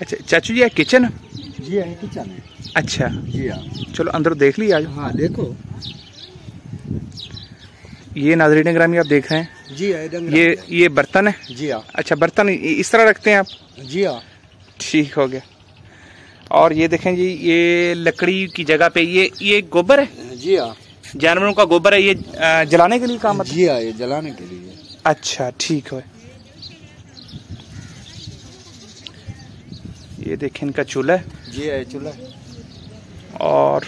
अच्छा चाचू जी किचन जी हाँ किचन है। अच्छा। जी हाँ। चलो अंदर देख लिया आज। हाँ देखो। ये नाजरीन ग्रामी आप देख रहे हैं? जी हाँ ये ये बर्तन है? जी हाँ। अच्छा बर्तन इस तरह रखते हैं आप? जी हाँ। ठीक हो गया। और ये देखें जी ये लकड़ी की जगह पे ये ये गोबर है? जी हाँ। जानवरों का गोबर है ये जलाने के लिए काम आता है? जी हाँ ये जलाने के लिए। अच्छा ठीक है। ये देखें इनका चूल्हा है। जी हाँ ये चूल्हा और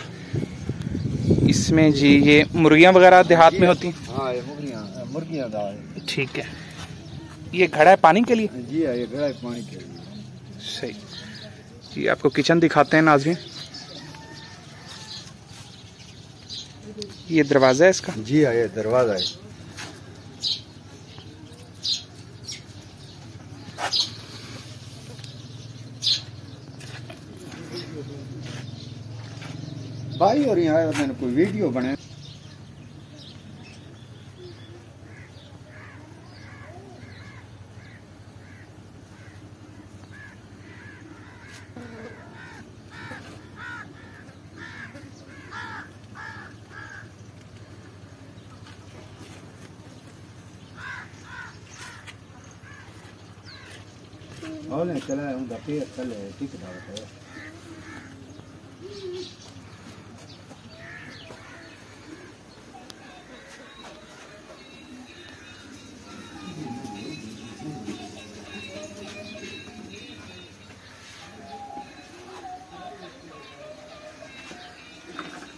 इसमें जी ये मुर्गियाँ वगैरह देहात में होती हैं? हाँ मुर्गियाँ मुर्गियाँ ठीक है। ये घड़ा है पानी के लिए? जी हाँ ये घड़ा है पानी के लिए। सही। जी, आपको किचन दिखाते हैं नाजरीन। ये दरवाज़ा है इसका? जी हाँ ये दरवाज़ा है। भाई, और यहाँ मैंने कोई वीडियो बने Olha, aquela é um da pia, aquela é pique da outra.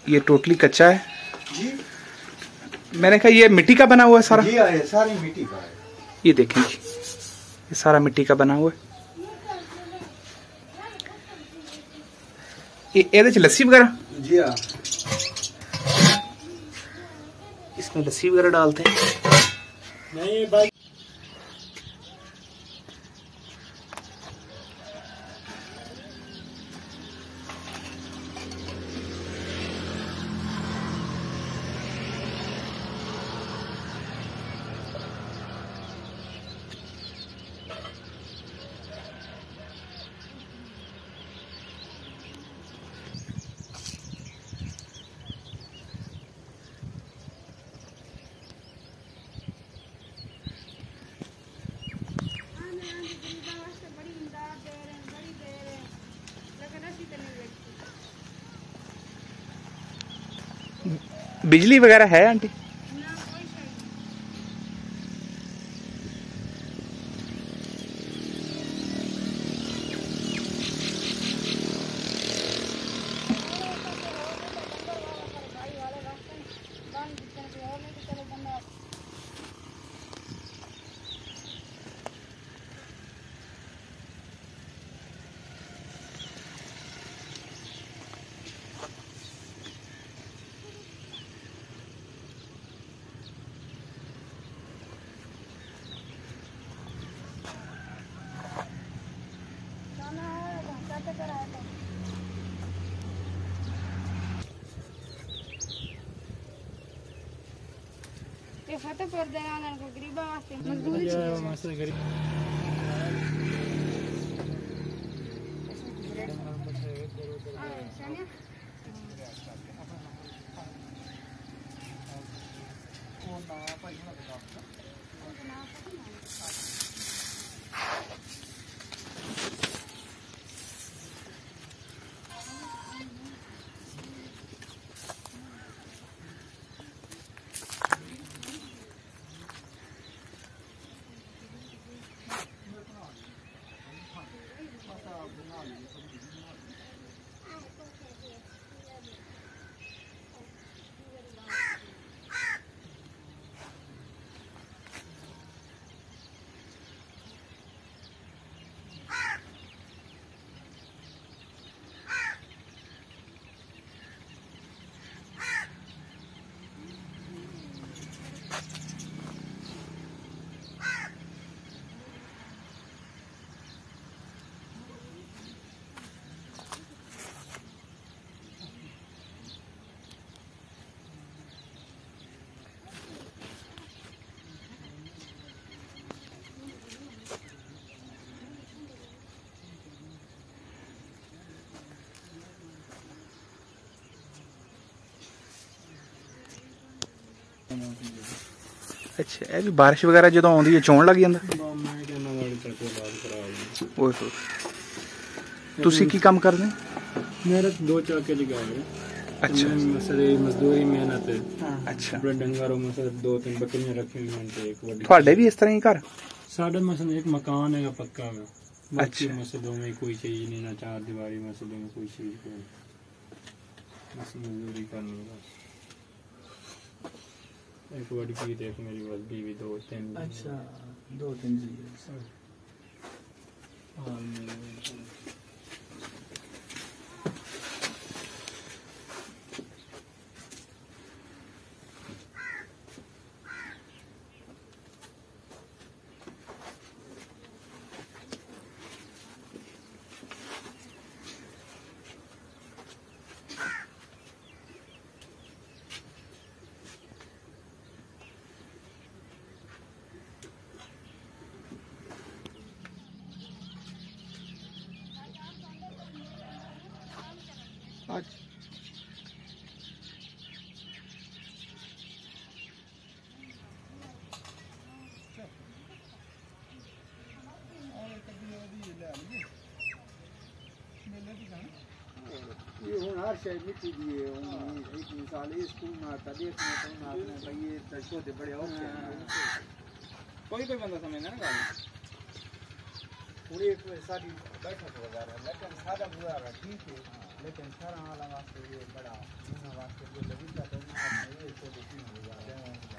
ये टोटली कच्चा है जी मैंने कहा ये मिट्टी का बना हुआ है सारा जी हाँ, ये सारी मिट्टी का है ये देखें जी ये सारा मिट्टी का बना हुआ है ये ਇਹਦੇ ਚ ਲੱਸੀ वगैरह जी हाँ इसमें लस्सी वगैरह डालते हैं नहीं भाई बिजली वगैरह है aunty? Rifata perdea larga griba asta. Mă Sania? ਅੱਛਾ ਇਹ ਵੀ ਬਾਰਿਸ਼ ਵਗੈਰਾ ਜਦੋਂ ਆਉਂਦੀ ਹੈ ਚੋਣ ਲੱਗ ਜਾਂਦਾ ਬਾ ਮੈਂ ਕਹਿੰਦਾ ਵਾਲੀ ਤੱਕ ਇਲਾਜ ਕਰਾਇਆ ਓਏ ਹੋਏ ਤੁਸੀਂ ਕੀ ਕੰਮ ਕਰਦੇ मेरे दो चौके लगा हुए अच्छा मसले मजदूरी मेहनत ਅੱਛਾ बड़े डंगर और मसले दो तीन बकरियां रखी हुई हैं तो एक बड़ी ਤੁਹਾਡੇ ਵੀ ਇਸ ਤਰ੍ਹਾਂ ਹੀ ਘਰ साढ़े मसले एक मकान है पक्का में बाकी अच्छा। मसलों में कोई चीज नहीं ना चार दीवारी मसले में कोई चीज कोई नहीं। बस मजदूरी करनी बस एक बड़ी की एक मेरी बस बीवी दो तीन। अच्छा दो तीन जी दिए एक मिसाल स्कूल में आता देखने तो आपने भाई ये बड़े हाँ। कोई कोई बंदा समझना ना गाड़ी पूरी एक सारी बैठक हो रहा है लेकिन सारा बुरा रहा ठीक है लेकिन सारा आला वास्ते ये बड़ा वास्ते ये लगी का तो ये तो छोटे तीन हो जा हैं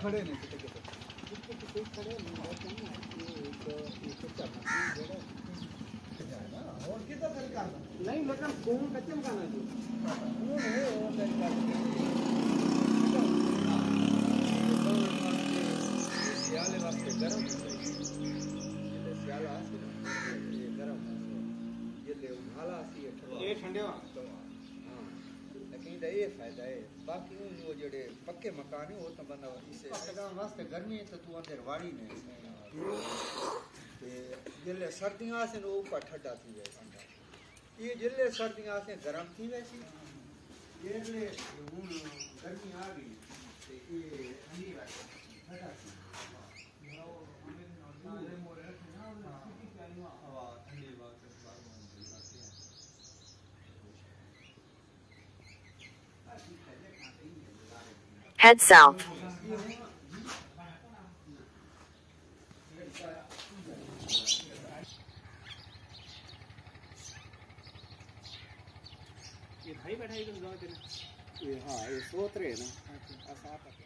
खड़े नहीं खड़े नहीं लेकिन कौन कच्चे मकान कौन वो सियाले वास्ते गरम ये सियाला आसी ये गरम ये ठंडा हाँ इधर ये फ़ायदा है बाकी वो जेड़े पक्के मकान है वो तो बंदा इसे पक्का वास्ते गर्मी है तो तू अंदर वाड़ी ने। ज़िले सर्दियाँ आसे नो ऊपर ठंडा थी अंदर ये ज़िले सर्दियाँ आसे गरम थी वैसी ज़िले हुन गर्मी आ गई ते ये ठंडी वाली ठंडा थी। Head south. ये भाई बैठा है ये हाँ ये सोच रहे हैं ना ऐसा